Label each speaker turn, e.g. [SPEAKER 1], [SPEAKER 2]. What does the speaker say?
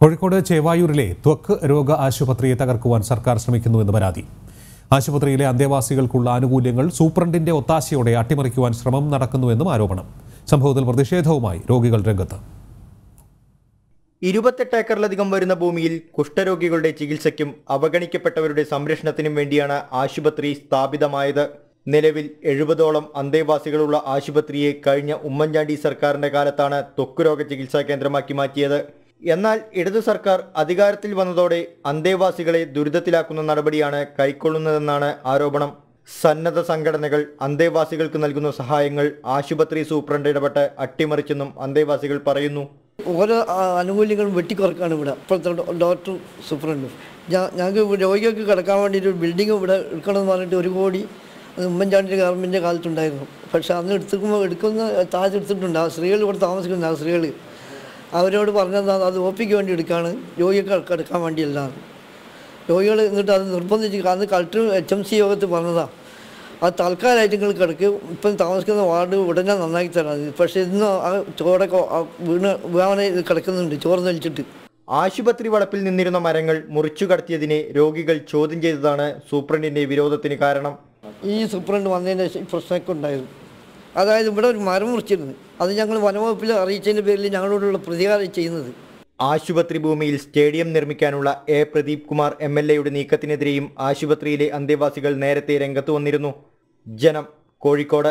[SPEAKER 1] കോഴിക്കോട് ചേവായൂരിലെ ത്വക്ക് രോഗ ആശുപത്രിയെ തകർക്കുവാൻ സർക്കാർ ശ്രമിക്കുന്നുവെന്ന് പരാതി. ആശുപത്രിയിലെ അന്തേവാസികൾക്കുള്ള ആനുകൂല്യങ്ങൾ സൂപ്രണ്ടിന്റെ ഒത്താശയോടെ അട്ടിമറിക്കുവാൻ ശ്രമം നടക്കുന്നുവെന്നും ആരോപണം. സംഭവത്തിൽ പ്രതിഷേധവുമായി രോഗികൾ രംഗത്ത്.
[SPEAKER 2] ഇരുപത്തെട്ട് ഏക്കറിലധികം വരുന്ന ഭൂമിയിൽ കുഷ്ഠരോഗികളുടെ ചികിത്സയ്ക്കും അവഗണിക്കപ്പെട്ടവരുടെ സംരക്ഷണത്തിനും വേണ്ടിയാണ് ആശുപത്രി സ്ഥാപിതമായത്. നിലവിൽ എഴുപതോളം അന്തേവാസികളുള്ള ആശുപത്രിയെ കഴിഞ്ഞ ഉമ്മൻചാണ്ടി സർക്കാരിന്റെ കാലത്താണ് ത്വക്കുരോഗ ചികിത്സാ കേന്ദ്രമാക്കി മാറ്റിയത്. എന്നാൽ ഇടതു സർക്കാർ അധികാരത്തിൽ വന്നതോടെ അന്തേവാസികളെ ദുരിതത്തിലാക്കുന്ന നടപടിയാണ് കൈക്കൊള്ളുന്നതെന്നാണ് ആരോപണം. സന്നദ്ധ സംഘടനകൾ അന്തേവാസികൾക്ക് നൽകുന്ന സഹായങ്ങൾ ആശുപത്രി സൂപ്രണ്ട് ഇടപെട്ട് അട്ടിമറിച്ചെന്നും അന്തേവാസികൾ പറയുന്നു.
[SPEAKER 3] ഓരോ ആനുകൂല്യങ്ങളും വെട്ടിക്കുറക്കാണ് ഇവിടെ. ഇപ്പോഴത്തെ ഡോക്ടർ സൂപ്രണ്ടും. ഞങ്ങൾക്ക് രോഗികൾക്ക് കിടക്കാൻ വേണ്ടിയിട്ട് ഒരു ബിൽഡിംഗ് ഇവിടെ എടുക്കണമെന്ന് പറഞ്ഞിട്ട് ഒരു കോടി അത് ഉമ്മൻചാണ്ടി ഗവൺമെന്റിന്റെ കാലത്തുണ്ടായിരുന്നു. പക്ഷേ അന്ന് എടുത്തുമ്പോൾ എടുക്കുന്ന താഴ്ച എടുത്തിട്ടുണ്ട്. ആ സ്ത്രീകൾ ഇവിടെ താമസിക്കുന്നുണ്ട് ആ സ്ത്രീകൾ. അവരോട് പറഞ്ഞതാണ് അത് ഒ പിക്ക് വേണ്ടി എടുക്കുകയാണ് രോഗികൾക്ക് എടുക്കാൻ വേണ്ടിയല്ല. രോഗികൾ എന്നിട്ട് അത് നിർബന്ധിച്ച് അന്ന് കളക്ടർ എച്ച് എം സി യോഗത്തിൽ പറഞ്ഞതാണ് അത് തൽക്കാലമായിട്ട് നിങ്ങൾ കിടക്കും. ഇപ്പം താമസിക്കുന്ന വാർഡ് ഉടനെ നന്നാക്കി തരാം. പക്ഷേ ഇന്ന് ആ ചോടൊക്കെ വീണ് വീണ കിടക്കുന്നുണ്ട്. ചോറ് നലിച്ചിട്ട്
[SPEAKER 2] ആശുപത്രി വളപ്പിൽ നിന്നിരുന്ന മരങ്ങൾ മുറിച്ചു കടത്തിയതിനെ രോഗികൾ ചോദ്യം ചെയ്തതാണ് സൂപ്രണ്ടിന്റെ വിരോധത്തിന് കാരണം.
[SPEAKER 3] ഈ സൂപ്രണ്ട് വന്നതിന് പ്രശ്നമൊക്കെ ഉണ്ടായിരുന്നു. അതായത് ഇവിടെ ഒരു മരം മുറിച്ചിരുന്നു അത് ഞങ്ങൾ വനവകുപ്പിൽ അറിയിച്ചതിന്റെ പേരിൽ ഞങ്ങളോടുള്ള പ്രതികാരം ചെയ്യുന്നത്.
[SPEAKER 2] ആശുപത്രി ഭൂമിയിൽ സ്റ്റേഡിയം നിർമ്മിക്കാനുള്ള A Pradeep Kumar M L എയുടെ നീക്കത്തിനെതിരെയും ആശുപത്രിയിലെ അന്തേവാസികൾ നേരത്തെ രംഗത്ത് വന്നിരുന്നു. ജനം കോഴിക്കോട്.